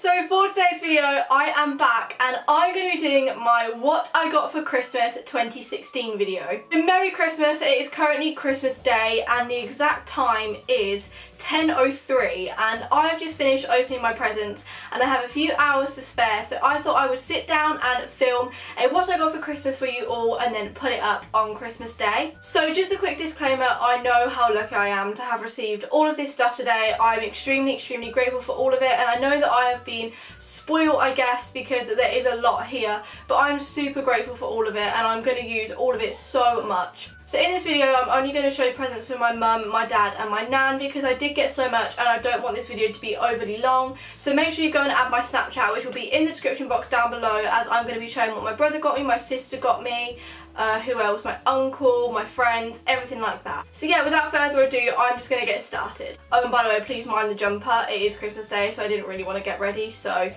so for today's video I am back and I'm going to be doing my what I got for Christmas 2016 video. Merry Christmas, it is currently Christmas Day and the exact time is 10.03 and I've just finished opening my presents and I have a few hours to spare so I thought I would sit down and film a what I got for Christmas for you all and then put it up on Christmas Day. So just a quick disclaimer, I know how lucky I am to have received all of this stuff today. I'm extremely extremely grateful for all of it and I know that I have been spoiled I guess because there is a lot here but I'm super grateful for all of it and I'm going to use all of it so much. So in this video I'm only going to show presents for my mum, my dad and my nan because I did get so much and I don't want this video to be overly long. So make sure you go and add my Snapchat which will be in the description box down below as I'm going to be showing what my brother got me, my sister got me, uh, who else, my uncle, my friends, everything like that. So yeah, without further ado, I'm just going to get started. Oh, and by the way, please mind the jumper. It is Christmas Day, so I didn't really want to get ready, so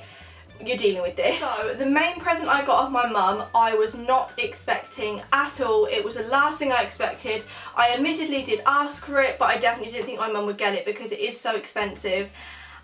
you're dealing with this. So the main present I got off my mum I was not expecting at all. It was the last thing I expected. I admittedly did ask for it but I definitely didn't think my mum would get it because it is so expensive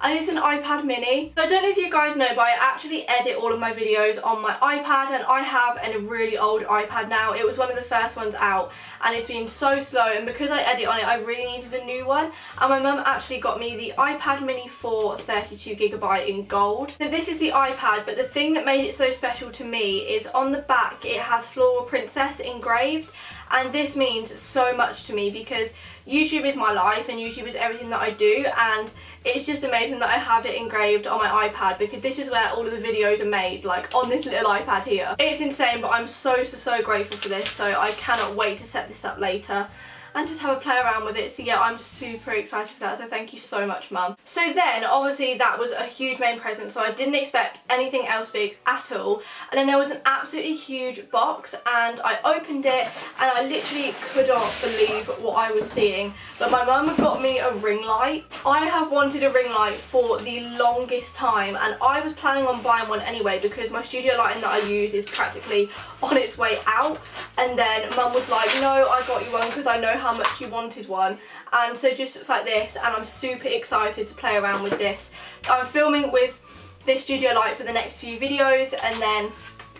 and it's an iPad mini. So I don't know if you guys know but I actually edit all of my videos on my iPad and I have a really old iPad now. It was one of the first ones out and it's been so slow and because I edit on it I really needed a new one and my mum actually got me the iPad mini 4 32GB in gold. So this is the iPad but the thing that made it so special to me is on the back it has Floral Princess engraved and this means so much to me because YouTube is my life and YouTube is everything that I do and it's just amazing that I have it engraved on my iPad because this is where all of the videos are made like on this little iPad here. It's insane but I'm so so so grateful for this so I cannot wait to set this up later and just have a play around with it. So yeah, I'm super excited for that. So thank you so much, Mum. So then, obviously, that was a huge main present. So I didn't expect anything else big at all. And then there was an absolutely huge box and I opened it and I literally could not believe what I was seeing. But my mum had got me a ring light. I have wanted a ring light for the longest time and I was planning on buying one anyway because my studio lighting that I use is practically on its way out. And then Mum was like, no, I got you one because I know how much you wanted one. And so just looks like this and I'm super excited to play around with this. I'm filming with this studio light for the next few videos and then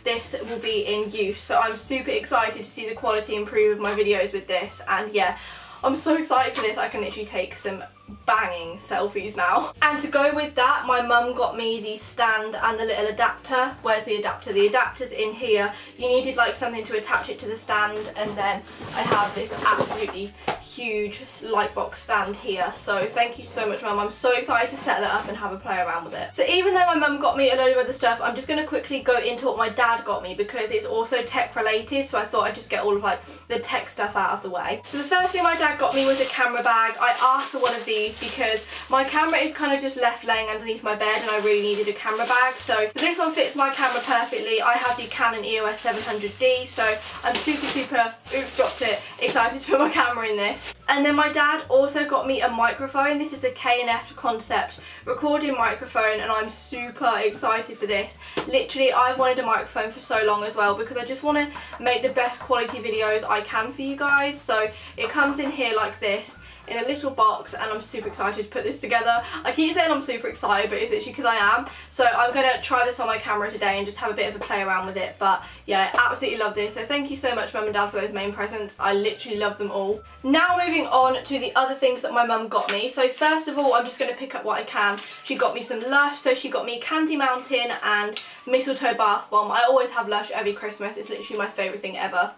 this will be in use. So I'm super excited to see the quality improve of my videos with this. And yeah I'm so excited for this I can literally take some banging selfies now. And to go with that, my mum got me the stand and the little adapter. Where's the adapter? The adapter's in here. You needed like something to attach it to the stand and then I have this absolutely huge light box stand here so thank you so much mum. I'm so excited to set that up and have a play around with it. So even though my mum got me a load of other stuff I'm just going to quickly go into what my dad got me because it's also tech related so I thought I'd just get all of like the tech stuff out of the way. So the first thing my dad got me was a camera bag. I asked for one of these because my camera is kind of just left laying underneath my bed and I really needed a camera bag. So, so this one fits my camera perfectly. I have the Canon EOS 700D so I'm super super oops dropped it. Excited to put my camera in this and then my dad also got me a microphone. This is the K&F Concept recording microphone and I'm super excited for this. Literally, I've wanted a microphone for so long as well because I just want to make the best quality videos I can for you guys. So it comes in here like this in a little box and I'm super excited to put this together. I keep saying I'm super excited but it's literally because I am. So I'm going to try this on my camera today and just have a bit of a play around with it. But yeah, I absolutely love this. So thank you so much mum and dad for those main presents. I literally love them all. Now moving on to the other things that my mum got me. So first of all I'm just going to pick up what I can. She got me some Lush. So she got me Candy Mountain and Mistletoe Bath Bomb. I always have Lush every Christmas. It's literally my favourite thing ever.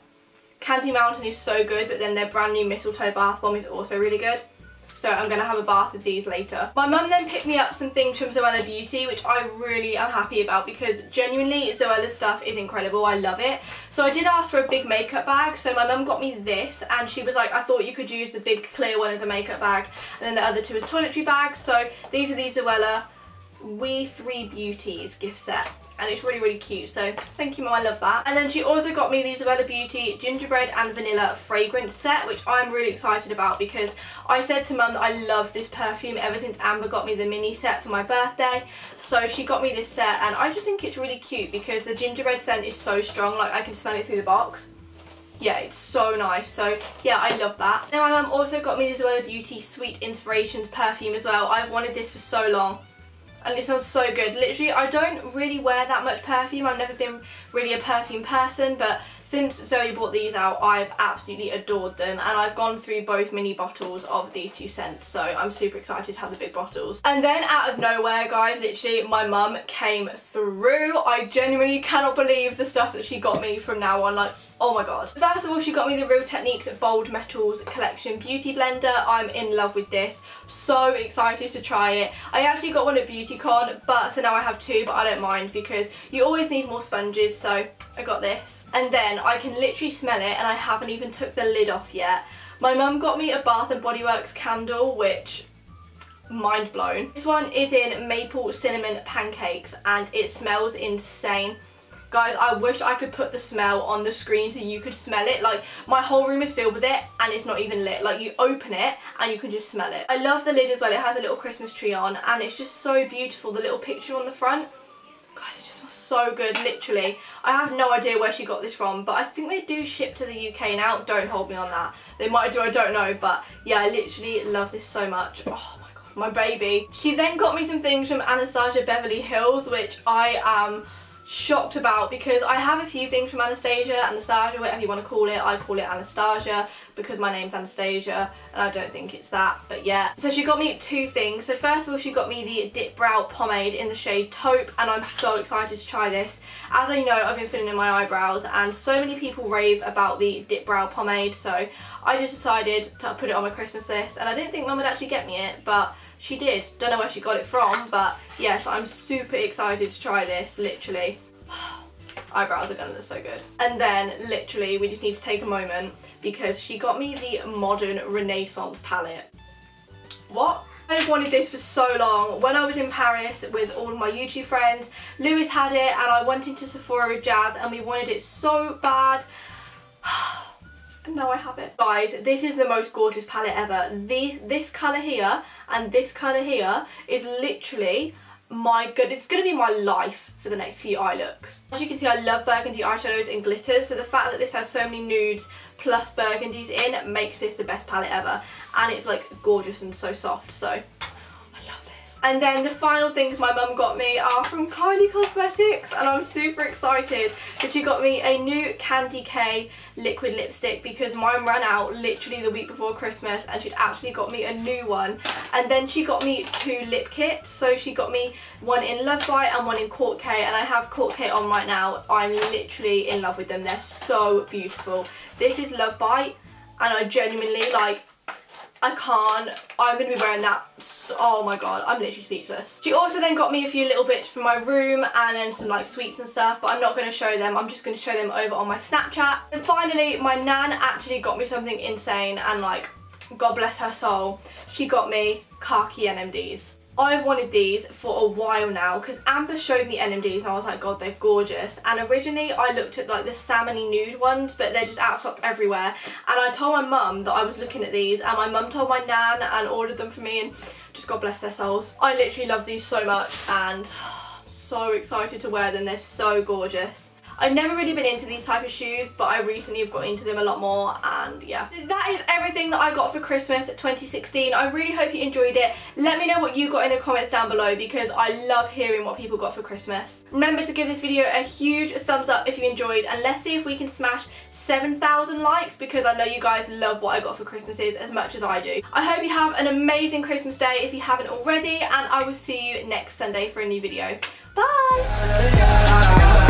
Candy Mountain is so good, but then their brand new Mistletoe Bath Bomb is also really good. So I'm going to have a bath with these later. My mum then picked me up some things from Zoella Beauty, which I really am happy about because genuinely Zoella's stuff is incredible. I love it. So I did ask for a big makeup bag. So my mum got me this and she was like, I thought you could use the big clear one as a makeup bag. And then the other two as toiletry bags. So these are the Zoella We Three Beauties gift set and it's really really cute so thank you mum I love that and then she also got me the Zoella Beauty gingerbread and vanilla fragrance set which I'm really excited about because I said to mum that I love this perfume ever since Amber got me the mini set for my birthday so she got me this set and I just think it's really cute because the gingerbread scent is so strong like I can smell it through the box yeah, it's so nice. So yeah, I love that. Now my mum also got me the Zoella Beauty Sweet Inspirations perfume as well. I've wanted this for so long and it smells so good. Literally, I don't really wear that much perfume. I've never been really a perfume person, but since Zoe bought these out, I've absolutely adored them. And I've gone through both mini bottles of these two scents, so I'm super excited to have the big bottles. And then out of nowhere, guys, literally, my mum came through. I genuinely cannot believe the stuff that she got me from now on. Like, Oh my god. First of all, she got me the Real Techniques Bold Metals Collection Beauty Blender. I'm in love with this. So excited to try it. I actually got one at BeautyCon, but so now I have two, but I don't mind because you always need more sponges, so I got this. And then I can literally smell it, and I haven't even took the lid off yet. My mum got me a Bath & Body Works candle, which mind blown. This one is in maple cinnamon pancakes and it smells insane. Guys, I wish I could put the smell on the screen so you could smell it. Like, my whole room is filled with it and it's not even lit. Like, you open it and you can just smell it. I love the lid as well. It has a little Christmas tree on and it's just so beautiful. The little picture on the front. Guys, so good, literally. I have no idea where she got this from, but I think they do ship to the UK now. Don't hold me on that. They might do, I don't know. But yeah, I literally love this so much. Oh my god, my baby. She then got me some things from Anastasia Beverly Hills, which I am shocked about because I have a few things from Anastasia, Anastasia, whatever you want to call it. I call it Anastasia because my name's Anastasia and I don't think it's that, but yeah. So she got me two things. So first of all, she got me the Dip Brow Pomade in the shade Taupe and I'm so excited to try this. As I know, I've been filling in my eyebrows and so many people rave about the Dip Brow Pomade, so I just decided to put it on my Christmas list and I didn't think mum would actually get me it, but she did. Don't know where she got it from, but yes, I'm super excited to try this, literally. Eyebrows are gonna look so good. And then, literally, we just need to take a moment because she got me the Modern Renaissance palette. What? I've wanted this for so long. When I was in Paris with all of my YouTube friends, Lewis had it and I went into Sephora with Jazz and we wanted it so bad. and now I have it. Guys, this is the most gorgeous palette ever. The, this colour here and this colour here is literally my good it's going to be my life for the next few eye looks as you can see I love burgundy eyeshadows and glitters so the fact that this has so many nudes plus burgundies in makes this the best palette ever. And it's like gorgeous and so soft so and then the final things my mum got me are from Kylie Cosmetics and I'm super excited because she got me a new Candy K liquid lipstick because mine ran out literally the week before Christmas and she'd actually got me a new one. And then she got me two lip kits. So she got me one in Love Bite and one in Kourt K and I have Kourt K on right now. I'm literally in love with them. They're so beautiful. This is Love Bite and I genuinely like I can't. I'm going to be wearing that. Oh my god, I'm literally speechless. She also then got me a few little bits from my room and then some like sweets and stuff, but I'm not going to show them. I'm just going to show them over on my Snapchat. And finally, my nan actually got me something insane and like, God bless her soul, she got me khaki NMDs. I've wanted these for a while now because Amber showed me NMDs and I was like, God, they're gorgeous. And originally I looked at like the salmony nude ones, but they're just out of stock everywhere. And I told my mum that I was looking at these and my mum told my nan and ordered them for me and just God bless their souls. I literally love these so much and I'm so excited to wear them. They're so gorgeous. I've never really been into these type of shoes, but I recently have got into them a lot more and yeah. that is everything that I got for Christmas 2016. I really hope you enjoyed it. Let me know what you got in the comments down below because I love hearing what people got for Christmas. Remember to give this video a huge thumbs up if you enjoyed and let's see if we can smash 7,000 likes because I know you guys love what I got for Christmases as much as I do. I hope you have an amazing Christmas day if you haven't already and I will see you next Sunday for a new video. Bye!